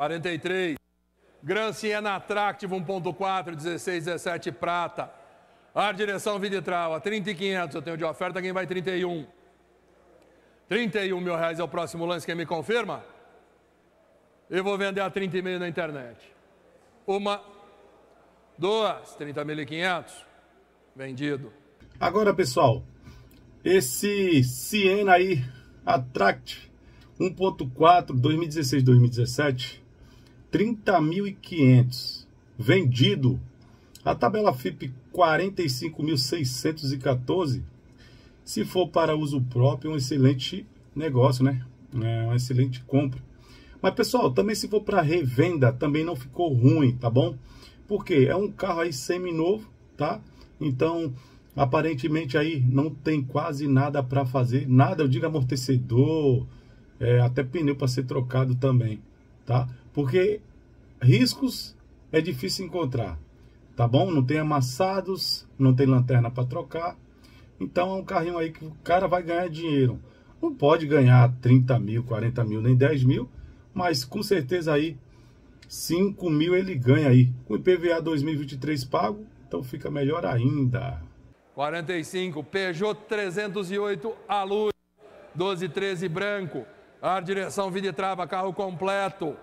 43. Gran Siena Attractive 1.4, 16, 17 prata. Ar direção Viditral, a 30,500 eu tenho de oferta, quem vai 31? 31 mil reais é o próximo lance, quem me confirma? Eu vou vender a 30,5 na internet. Uma, duas, 30.500, vendido. Agora, pessoal, esse Siena aí, Attract 1.4 2016-2017, 30.500, vendido. A tabela FIP 45.614. Se for para uso próprio, é um excelente negócio, né? É uma excelente compra. Mas pessoal, também se for para revenda, também não ficou ruim, tá bom? Porque é um carro aí semi-novo, tá? Então, aparentemente aí não tem quase nada para fazer, nada, eu digo amortecedor, é, até pneu para ser trocado também, tá? Porque riscos é difícil encontrar, tá bom? Não tem amassados, não tem lanterna para trocar, então é um carrinho aí que o cara vai ganhar dinheiro. Não pode ganhar 30 mil, 40 mil, nem 10 mil, mas com certeza aí 5 mil ele ganha aí. Com IPVA 2023 pago, então fica melhor ainda. 45, Peugeot 308 Aluz, 1213 branco, ar direção trava, carro completo.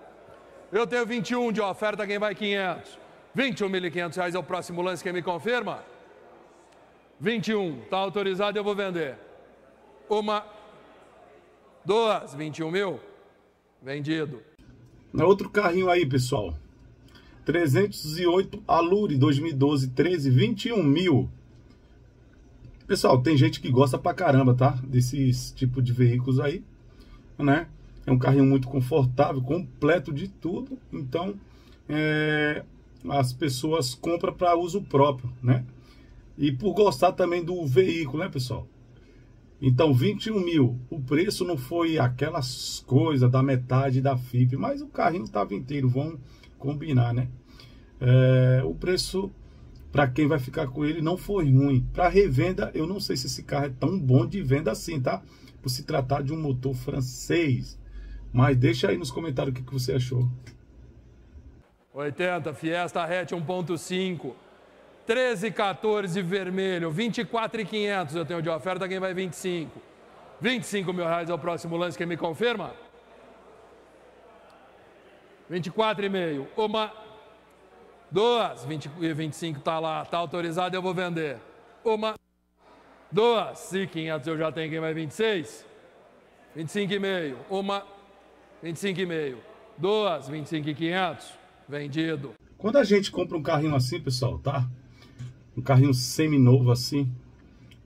Eu tenho 21 de oferta, quem vai 500? 21.500 reais é o próximo lance, quem me confirma? 21, está autorizado, eu vou vender. Uma, duas, 21 mil, vendido. Outro carrinho aí, pessoal. 308 Alure 2012, 13, 21 mil. Pessoal, tem gente que gosta pra caramba, tá? Desses tipo de veículos aí, né? É um carrinho muito confortável, completo de tudo. Então, é, as pessoas compram para uso próprio, né? E por gostar também do veículo, né, pessoal? Então, 21 mil. O preço não foi aquelas coisas da metade da FIP, mas o carrinho estava inteiro. Vamos combinar, né? É, o preço para quem vai ficar com ele não foi ruim. Para revenda, eu não sei se esse carro é tão bom de venda assim, tá? Por se tratar de um motor francês. Mas deixa aí nos comentários o que, que você achou. 80, Fiesta Hatch 1.5. 13, 14 vermelho, 24,500 eu tenho de oferta, quem vai 25? 25 mil reais é o próximo lance, quem me confirma? 24,5. Uma Duas, 20 e 25 está lá, está autorizado, eu vou vender. Uma, duas, e 500 eu já tenho, quem vai 26? 25,5. Uma, 25,5. Duas, 25,500. Vendido. Quando a gente compra um carrinho assim, pessoal, tá? Um carrinho semi-novo assim,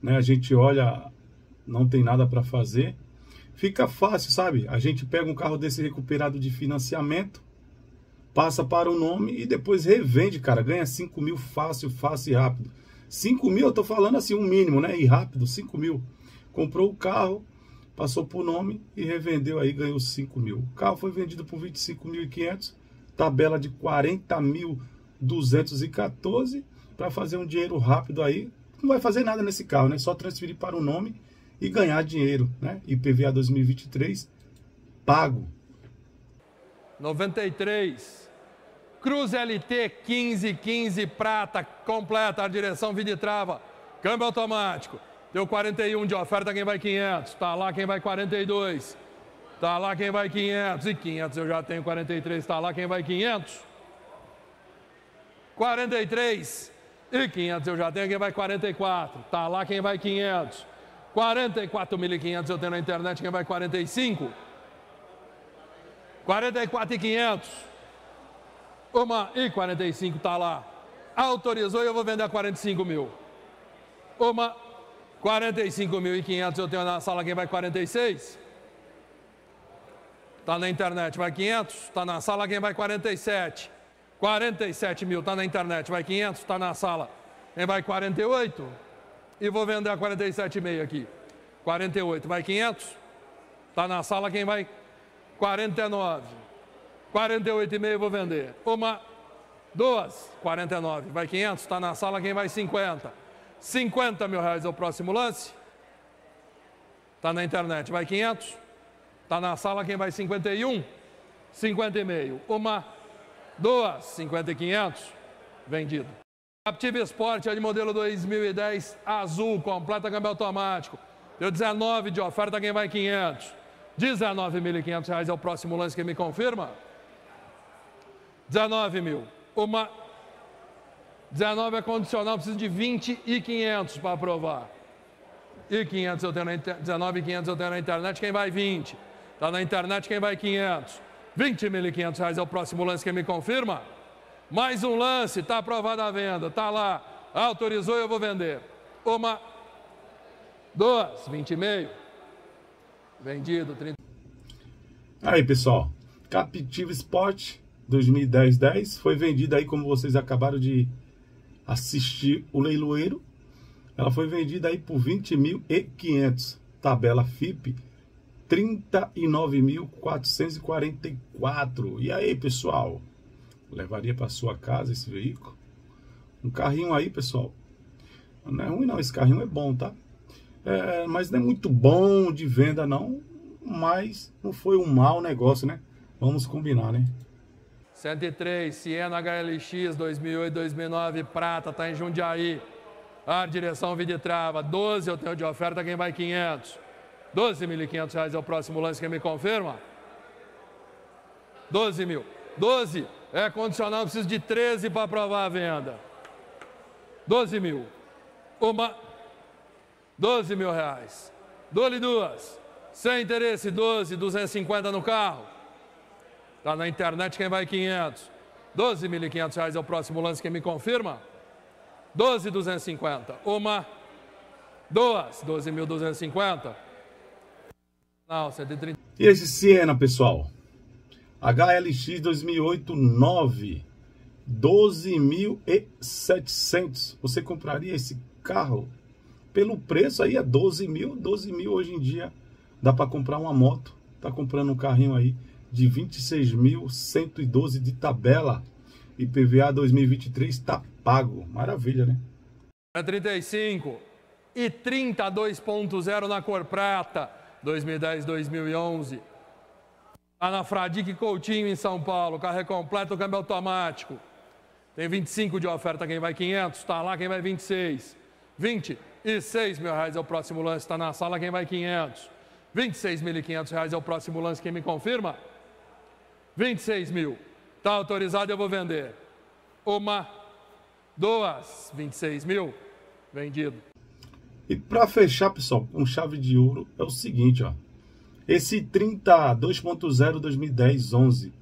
né? A gente olha, não tem nada para fazer. Fica fácil, sabe? A gente pega um carro desse recuperado de financiamento, passa para o nome e depois revende, cara. Ganha 5 mil fácil, fácil e rápido. 5 mil, eu tô falando assim, um mínimo, né? E rápido, 5 mil. Comprou o carro, passou por nome e revendeu aí, ganhou 5 mil. O carro foi vendido por 25.500, tabela de 40.214 para fazer um dinheiro rápido aí. Não vai fazer nada nesse carro, né? Só transferir para o nome e ganhar dinheiro, né? IPVA 2023 pago. 93. Cruz LT 1515 prata completa, a direção trava, câmbio automático. Deu 41 de oferta, quem vai 500. Tá lá quem vai 42. Tá lá quem vai 500 e 500 eu já tenho 43. Tá lá quem vai 500. 43 e 500 eu já tenho quem vai 44. Tá lá quem vai 500. 44.500 eu tenho na internet quem vai 45. 44,500. Uma e 45 está lá. Autorizou e eu vou vender a 45 mil. Uma, 45.500 eu tenho na sala, quem vai 46? Está na internet, vai 500. Está na sala, quem vai 47? 47 mil, está na internet, vai 500. Está na sala, quem vai 48? E vou vender a 47,5 aqui. 48, vai 500. Está na sala, quem vai 49. 48,5 vou vender. Uma, duas, 49. Vai 500, está na sala, quem vai 50? 50 mil reais é o próximo lance. Está na internet, vai 500. Está na sala, quem vai 51? 50 e meio. Uma, duas, 50 e 500. Vendido. Captive Sport é de modelo 2010 azul, completa câmbio automático. Deu 19 de oferta, quem vai 500. 19.500 reais é o próximo lance que me confirma. 19 mil. Uma. 19 é condicional, preciso de 20 e 500 para aprovar. E 500 eu tenho na internet, 19 e 500 eu tenho na internet, quem vai 20? Está na internet, quem vai 500? 20.500 reais é o próximo lance que me confirma. Mais um lance, está aprovada a venda, está lá, autorizou eu vou vender. Uma, duas, 20 e meio. Vendido, 30. Aí, pessoal, Captiva Sport 2010-10 foi vendida aí, como vocês acabaram de assistir o leiloeiro. Ela foi vendida aí por 20.500. Tabela FIP 39.444. E aí, pessoal? Levaria para sua casa esse veículo? Um carrinho aí, pessoal. Não é ruim não, esse carrinho é bom, tá? É, mas não é muito bom de venda não, mas não foi um mau negócio, né? Vamos combinar, né? 103, Siena HLX 2008-2009, prata, tá em Jundiaí. Ar, direção, vídeo trava. 12 eu tenho de oferta, quem vai 500. 12.500 reais é o próximo lance, quem me confirma? 12 mil. 12 é condicional, preciso de 13 para aprovar a venda. 12 mil. Uma. 12 mil reais. Dole duas. Sem interesse, 12, 250 no carro. Está na internet, quem vai 500. 12.500 reais é o próximo lance, quem me confirma? 12.250. Uma, duas, 12.250. Não, 130. E esse Siena, pessoal? HLX 2008 9 12.700. Você compraria esse carro? Pelo preço aí é 12 mil. 12 mil hoje em dia dá para comprar uma moto. Tá comprando um carrinho aí de 26.112 de tabela. IPVA 2023 está pago. Maravilha, né? É 35 e 32.0 na cor prata. 2010, 2011. Está na Coutinho, em São Paulo. Carro completo, câmbio automático. Tem 25 de oferta, quem vai 500. Está lá, quem vai 26. 26 mil reais é o próximo lance. Está na sala, quem vai 500. 26.500 reais é o próximo lance, quem me confirma? 26 mil. Está autorizado, eu vou vender. Uma, duas, 26 mil. Vendido. E para fechar, pessoal, com chave de ouro, é o seguinte, ó. Esse 30 2.0 2010 11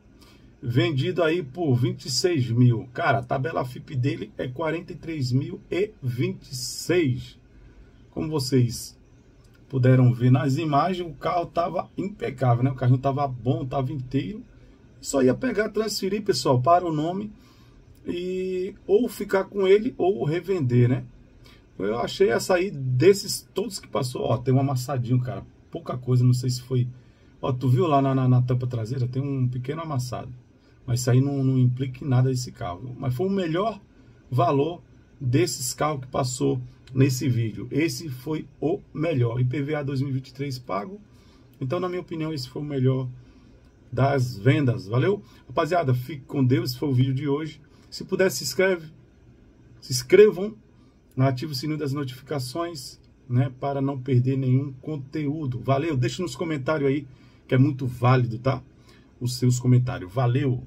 vendido aí por 26 mil. Cara, a tabela FIP dele é 43.026. Como vocês puderam ver nas imagens, o carro tava impecável, né? O carrinho tava bom, tava inteiro. Só ia pegar, transferir, pessoal, para o nome e ou ficar com ele ou revender, né? Eu achei essa aí desses todos que passou, ó, tem um amassadinho, cara, pouca coisa, não sei se foi, ó, tu viu lá na, na, na tampa traseira, tem um pequeno amassado, mas isso aí não, não implica em nada esse carro, mas foi o melhor valor desses carros que passou nesse vídeo, esse foi o melhor, IPVA 2023 pago, então na minha opinião esse foi o melhor das vendas, valeu? Rapaziada, fique com Deus, foi o vídeo de hoje, se puder se inscreve, se inscrevam ative o sininho das notificações, né, para não perder nenhum conteúdo. Valeu, deixa nos comentários aí, que é muito válido, tá? Os seus comentários. Valeu!